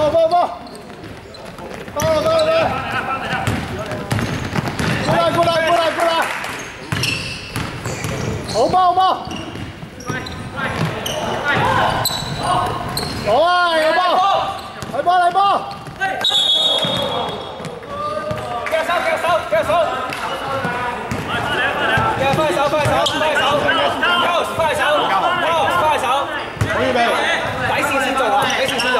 好波好好波，到了到了到了，过来过来过来过来，好波好波，好啊有波，来波来波，腳手腳手腳手，腳快手快手快手，go 快手，go 快手，好預備，底線先做啊，底線先做。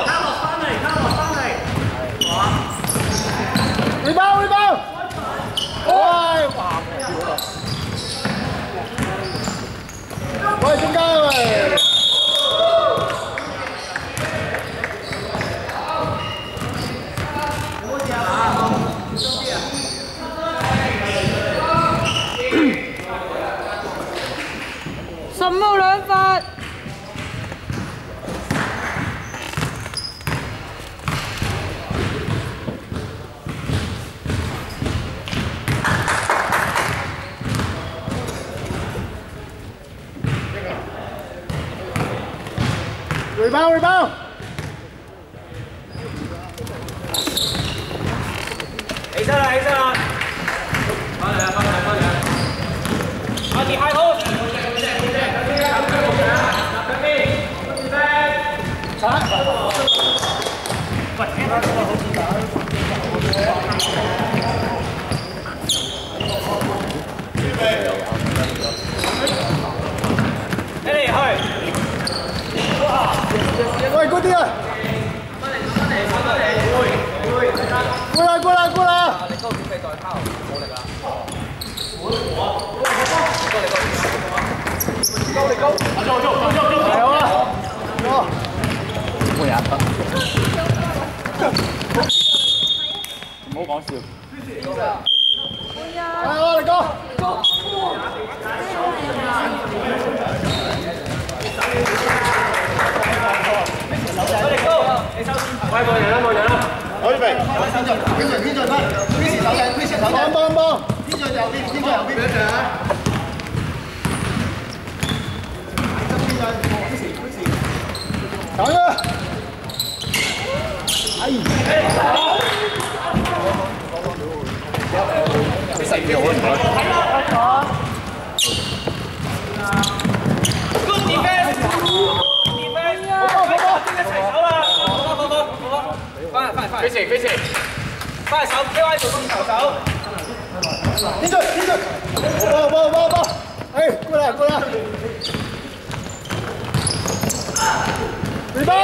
回包回包，喂，哇，喂中間喂。十號兩發，回包回包，起身啦，起身啦！翻嚟啦，翻嚟啦，翻嚟啦！阿傑係好。你嚟去，喂嗰啲啊，過來過來過來，你高準備代拋，冇力啦。係好啦，好，唔好講笑。係我嚟哥，喂，望人啦，望人啦！好預備，幫幫幫，等啊，Good defense，defense，好快快，一齊手啦！好好好好好，翻嚟翻嚟翻嚟，飛前飛前，翻嚟手，K Y 做中球手，天追天追，幫幫幫幫，哎，過來過來，回包，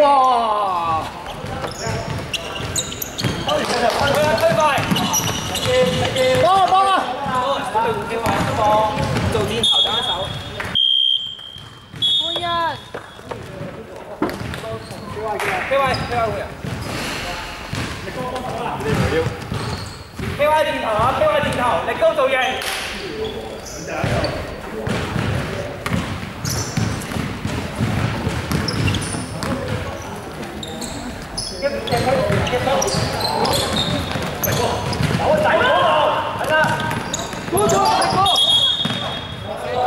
哇！去啦推快，幫啊幫啊！好，對換 K Y 一個，做箭頭打一手，換人，K Y K Y 換人，K Y 箭頭啊，K Y 箭頭，你高做型。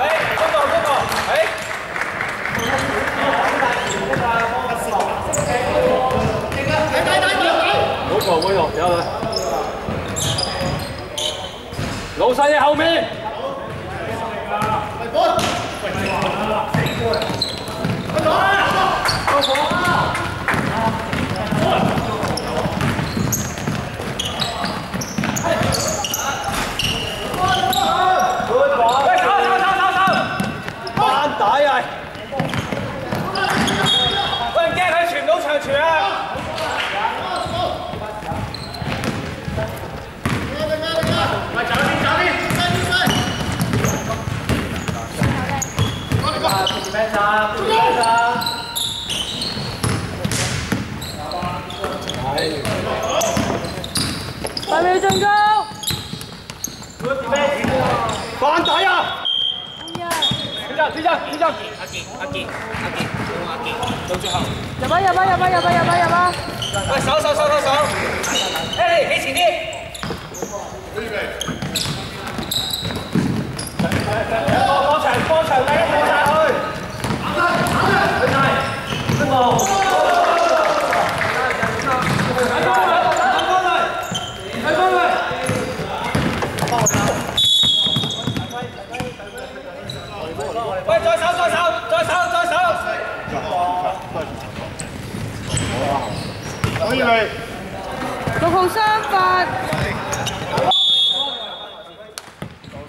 哎，嗰個嗰個，哎。冇錯冇錯，有啦。老細喺後面。喂，手手手手手！班底啊！喂，驚佢傳到長傳啊！八秒進攻，班底啊！換人，點真點真點真！阿傑阿傑阿傑，阿傑到最後。入啊入啊入啊入啊入啊入啊！喂，手手手手手！誒，起前啲。好预备，六号三发，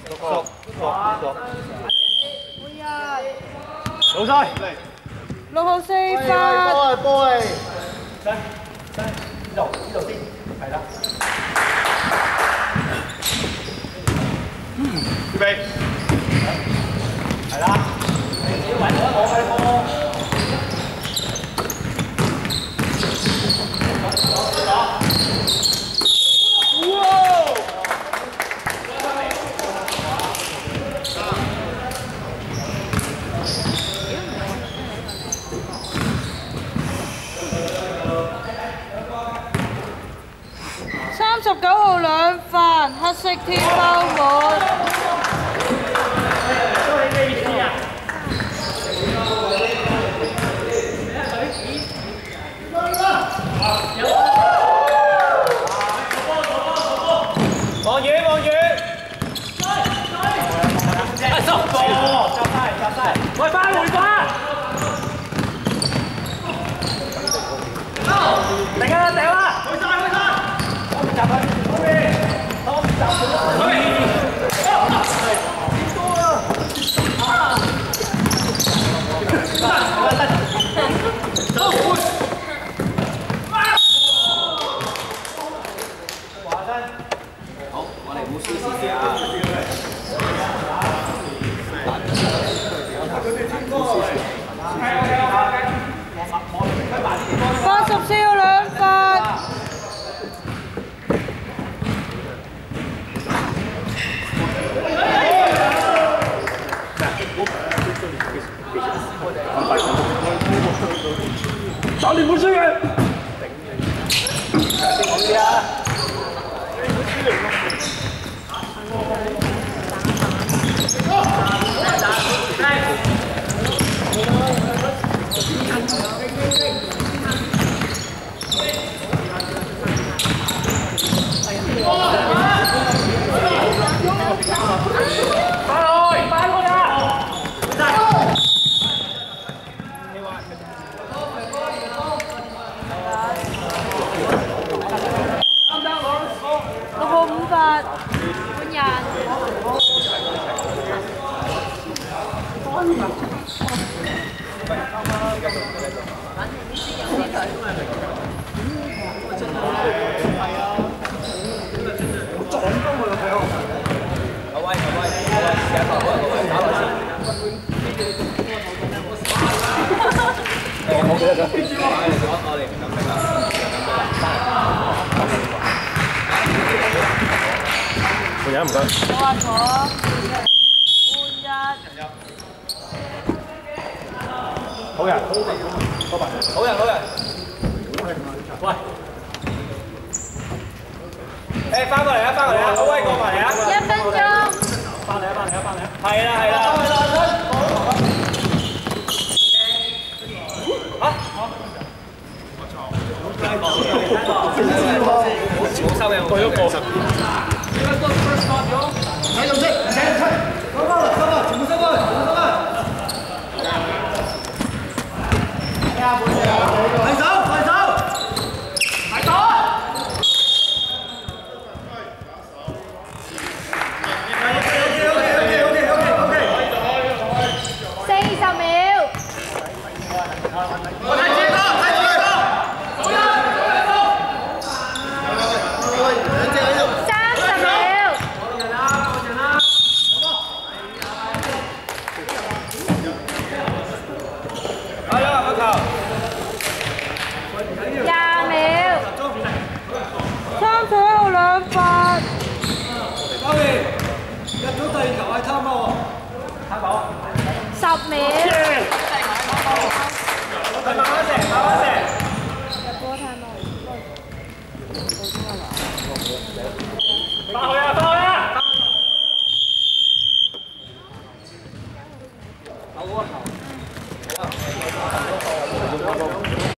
熟熟熟，换人，老细，六号四喂喂，发，波啊波啊！预备，三 發，黑色天包滿。望遠望遠。哎，收波，夾晒夾晒，回翻回翻。大家掉啦！去晒去晒。我哋集佢，好嘅，換人唔該。冇話坐，換人，好人，好人好人。喂。誒，翻過嚟啊！翻過嚟啊！好威過埋嚟啊！一分鐘，翻嚟啊！翻嚟啊！翻嚟啊！係啦係啦。冇收嘅，過咗過。睇到先，請出，收翻嚟，收翻，全部收翻嚟，全部收翻。提手，提手，提手。四十秒，三十秒，係啦，個球。廿秒，三十一號兩發，交易，入咗第二球係貪波喎。十秒，慢慢射，慢慢射。入波太耐，翻去啊！翻去